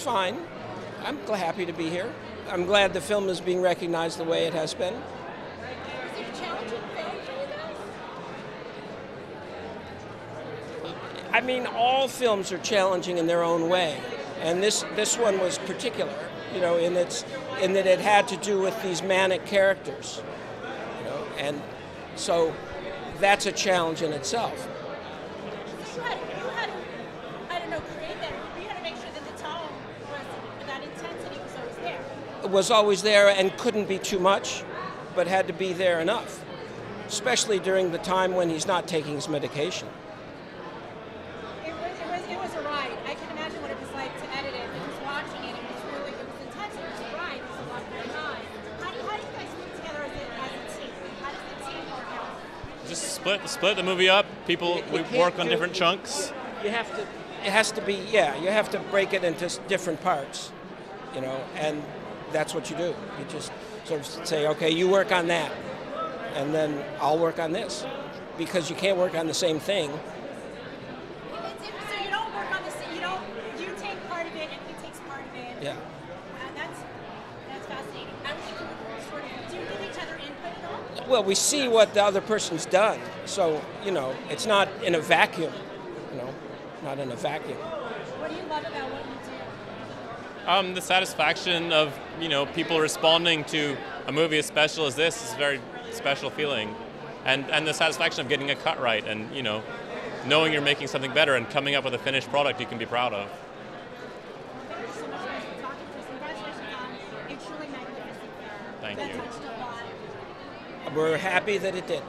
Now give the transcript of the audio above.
it's fine. I'm happy to be here. I'm glad the film is being recognized the way it has been. Is it a challenging film for you guys? I mean, all films are challenging in their own way, and this this one was particular, you know, in its in that it had to do with these manic characters, you know, and so that's a challenge in itself. Was always there and couldn't be too much, but had to be there enough, especially during the time when he's not taking his medication. It was, it was, it was a ride. I can imagine what it was like to edit it because watching it, it was really, it was intense. It was a ride. It was a lot going on. How do, how do you guys work together as a, as a team? How does the team work out? Just split split the movie up. People You- you we work on do- different chunks. You have to. It has to be. Yeah, you have to break it into different parts, you know, and that's what you do. You just sort of say, okay, you work on that, and then I'll work on this, because you can't work on the same thing. So you don't work on the, s- you don't, you take part of it and he takes part of it. Yeah. Uh, that's, that's fascinating. Wish sort of, do you give each other input at all? Well, we see what the other person's done, so you know, it's not in a vacuum, you know, not in a vacuum. What do you love about what you do? Um, the satisfaction of you know people responding to a movie as special as this is a very special feeling, and and the satisfaction of getting a cut right and you know knowing you're making something better and coming up with a finished product you can be proud of. Thank you. We're happy that it did.